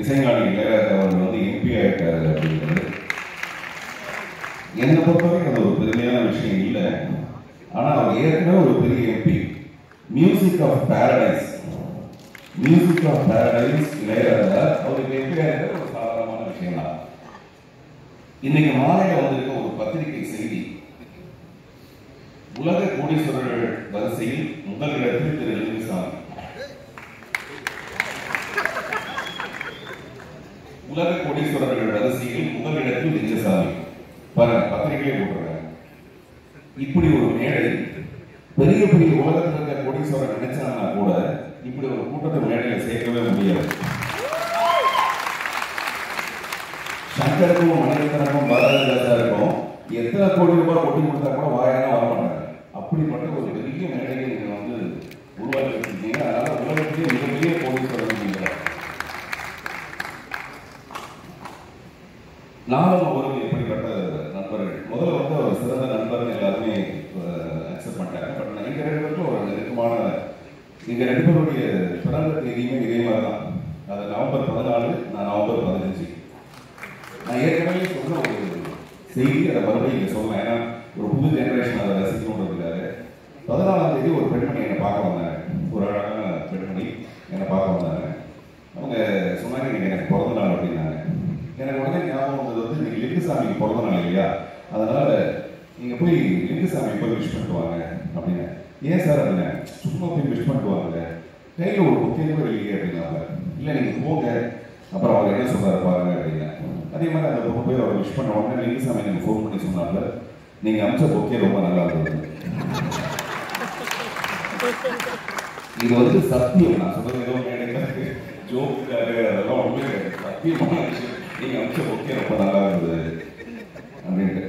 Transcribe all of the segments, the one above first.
இசைஞானி இளையராஜா அவர்கள் வந்து எம்பி ஆகிட்டாரு அப்படிங்கிறது என்னை பொறுத்தவரைக்கும் அது ஒரு பெருமையான விஷயம் இல்லை. ஆனால் அவர் ஏற்கனவே ஒரு பெரிய MP music of paradise music of paradise Ilaiyaraaja. அவருக்கு எம்பி ஆகிட்டார் ஒரு சாதாரணமான விஷயம் தான் இன்னைக்கு மாலையில் வந்திருக்க ஒரு பத்திரிகை செய்தி. உலக கோடீஸ்வரர்கள் வரிசையில் முதல் இடத்தில் திரு லிங்குசாமி உலக கோடீஸ்வரர்கள் வரிசையில் முதலிடத்தில் லிங்கசாமி லிங்குசாமி பாருங்க பத்திரிகையிலே போட்டிருக்காங்க. இப்படி ஒரு மேடை பெரிய பெரிய உலகத்தில் இருக்க கோடீஸ்வரர் நினைச்சாங்கன்னா கூட இப்படி ஒரு கூட்டத்தை மேடையில சேர்க்கவே முடியாது. சங்கருக்கும் மணிரத்னக்கும் பாரதிதாசருக்கும் எத்தனை கோடி ரூபாய் கொட்டி கொடுத்தா கூட வாயானா வர மாட்டாங்க. அப்படிப்பட்ட ஒரு பெரிய மேடையை நீங்க வந்து உருவாக்கி வச்சிருக்கீங்க அதனால உலகத்திலேயே மிகப்பெரிய கோடீஸ்வரர் நீங்க நானும் அவரும் எப்படிப்பட்ட நண்பர்கள்? முதல்ல வந்து ஒரு சிறந்த நண்பர்னு எல்லாருமே அக்செப்ட் பண்ணிட்டாங்க. பட் நான் ரெண்டு பேருக்கும் ஒரு நெருக்கமான எங்கள் ரெண்டு பேருடைய பிறந்த தேதியுமே இதே மாதிரி தான் அது நவம்பர் பதினாலு நான் நவம்பர் பதினஞ்சு. நான் ஏற்கனவே சொன்ன ஒரு செய்தி அதை மறுபடியும் இங்கே சொல்றேன். ஏன்னா ஒரு புது ஜென்ரேஷன் அதை ரசிக்கணுன்றதுக்காக பதினாலாம் தேதி ஒரு பெண்மணி என்னை பார்க்க வந்தாங்க. ஒரு அழகான பெண்மணி என்னை பார்க்க வந்தாங்க. அவங்க சொன்னாங்க இன்னைக்கு எனக்கு பிறந்த நாள் அப்படின்னாங்க. எனக்கு உடனே ஞாபகம் வந்தது வந்து இன்னைக்கு லிங்குசாமிக்கு பிறந்த நாள் இல்லையா? அதனால நீங்க போய் லிங்குசாமி போய் விஷ் பண்ணிட்டு வாங்க அப்படின்னு. ஏன் சார் அப்படின்னா சும்மா போய் விஷ் பண்ணிட்டு வாங்க கையில் ஒரு புத்தியம் கூட இல்லையே அப்படின்னாங்க. இல்லை நீங்க போங்க. அப்புறம் அவர் என்ன சொல்றாரு பாருங்க அப்படின்னா அதே மாதிரி அந்த பொண்ணு போய் அவர் விஷ் பண்ண உடனே லிங்குசாமி எனக்கு ஃபோன் பண்ணி சொன்னாங்க. நீங்க அமிச்ச பொக்கே ரொம்ப நல்லா இருந்தது. இது வந்து சத்தியம். நான் சொல்றது ஏதோ மேடைக்கு ஜோக்குக்காக அதெல்லாம் ஒன்றுமே கிடையாது. சத்தியமான விஷயம். பொக்கே ரொம்ப நல்லா இருந்தது. அப்படின்ட்டு.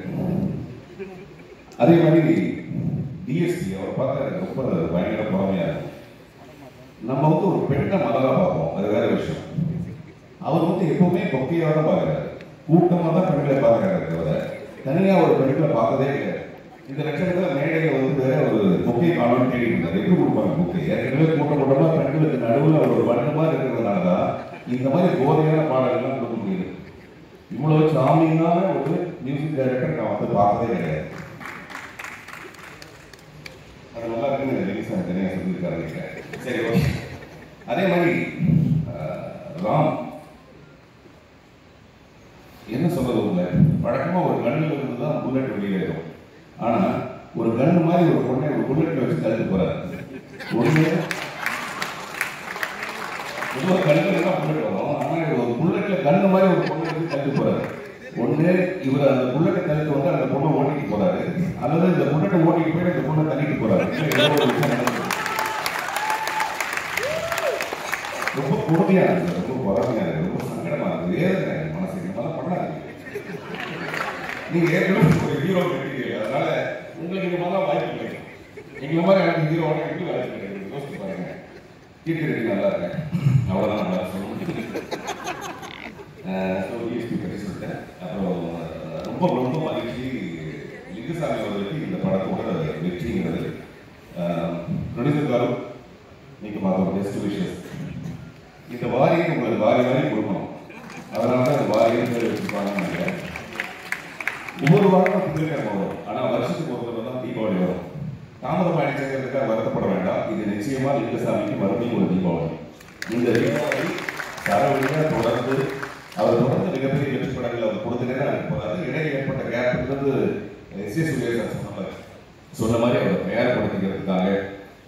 அதே மாதிரி டிஎஸ்பி அவரை பார்த்தா எனக்கு ரொம்ப பயங்கர பொறாமையா இருக்கும் நம்ம வந்து ஒரு பெண்ணை மலரா பார்ப்போம். அது வேற விஷயம். அவர் வந்து எப்பவுமே பொக்கையாக தான் பார்க்குறாரு. கூட்டமாக தான் பெண்களை பார்க்குறாரு தவிர தனியாக ஒரு பெண்களை பார்த்ததே கிடையாது. இந்த லட்சத்தில் மேடையில் வந்து ஒரு கொக்கை காணோம்னு தேடி இருந்தார். எப்படி கொடுப்பாங்க பொக்கை? ஏற்கனவே கூட்டம் கூட்டமாக பெண்களுக்கு நடுவில் ஒரு வண்ணமாக இருக்கிறதுனால தான் இந்த மாதிரி போதையான பாடல்கள்லாம் கொடுக்க முடியல இவ்வளவு சாமியான ஒரு மியூசிக் டைரக்டர் நான் வந்து பார்த்ததே கிடையாது. அது நல்லா இருக்குன்னு ரிலீஸ் எனக்கு தனியாக சொல்லியிருக்காரு சரி ஓகே அதே மாதிரி ராம் என்ன சொல்றது உங்களை வழக்கமாக ஒரு கண்ணில் இருந்து தான் புல்லட் வெளியேறும். ஆனால் ஒரு கண்ணு மாதிரி ஒரு பொண்ணை ஒரு புல்லட்ல வச்சு தடுத்து போறாரு. ஒன்று பொதுவாக கண்ணில் தான் புல்லட் வரும். ஆனா இது ஒரு புல்லட்ல கண்ணு மாதிரி ஒரு பொண்ணு வந்து தடுத்து போறாரு. ஒன்று இவர் அந்த புல்லட்டை தள்ளிட்டு வந்து அந்த பொண்ணை ஓட்டிட்டு போறாரு. அல்லது இந்த புல்லட்டை ஓட்டிட்டு போய் அந்த பொண்ணை தள்ளிட்டு போறாரு. ரொம்ப கொடுமையா இருக்கு. ரொம்ப பொறாமையா இருக்கு. ரொம்ப சங்கடமா இருக்கு. வேதனை இருக்கு மனசுக்கு இந்த மாதிரிலாம் நீங்க ஏற்கனவே ஒரு ஹீரோ கட்டிட்டீங்க அதனால உங்களுக்கு இந்த மாதிரிலாம் வாய்ப்பு கிடைக்கும் எங்களை மாதிரி எனக்கு ஹீரோ வாய்ப்பு கிடைக்கும் யோசிச்சு பாருங்க. கீர்த்தி நல்லா இருக்கேன் அவ்வளோதான் நல்லா சொல்ல முடியும் ஸோ டிஎஸ்பி பற்றி சொல்லிட்டேன். அப்புறம் ரொம்ப ரொம்ப மகிழ்ச்சி லிங்குசாமி அவர்களுக்கு இந்த படத்தோட வெற்றிங்கிறது. ப்ரொடியூசர் காரு நீங்கள் பார்க்க பெஸ்ட் விஷஸ் இந்த வாரியை உங்களுக்கு வாரி வாரி கொடுக்கணும். அதனால தான் அந்த வாரியம் பேர் வச்சுருப்பாங்கன்னு நினைக்கிறேன். ஒவ்வொரு வாரமும் திங்கட்கிழமை வரும் ஆனால் வருஷத்துக்கு ஒரு தடவை தான் தீபாவளி வரும். தாமதம் ஆயிடுச்சுங்கிறதுக்காக வருத்தப்பட வேண்டாம். இது நிச்சயமா லிங்கசாமிக்கு மறுபடியும் ஒரு தீபாவளி. இந்த தீபாவளி சரவணியாக தொடர்ந்து அவர் தொடர்ந்து மிகப்பெரிய வெற்றி படங்கள் அவர் கொடுத்துட்டே தான் இருக்க இடையில் ஏற்பட்ட கேப்ன்றது எஸ் ஏ சூர்யா சார் சொன்ன மாதிரி அவர் தயார்படுத்திக்கிறதுக்காக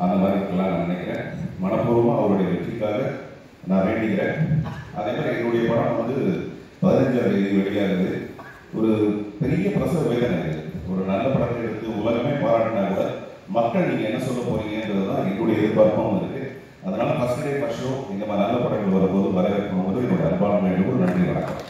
அந்த மாதிரி இருக்கலாம் நான் நினைக்கிறேன். மனப்பூர்வமாக அவருடைய வெற்றிக்காக நான் வேண்டிக்கிறேன். அதே மாதிரி என்னுடைய படம் வந்து பதினஞ்சாம் தேதி வெளியாகுது. ஒரு பெரிய பிரசவ வேதனை இது ஒரு நல்ல படத்தை எடுத்து உலகமே பாராட்டினா கூட மக்கள் நீங்கள் என்ன சொல்ல போறீங்கன்றது தான் என்னுடைய எதிர்பார்ப்பும் இருக்குது அதனால ஃபர்ஸ்ட் டே ஃபர்ஸ்ட் ஷோ இந்த மாதிரி நல்ல படங்கள் வரும்போது வரவேற்கும் போது என்னுடைய அன்பான நன்றி வணக்கம்.